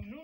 I'm new.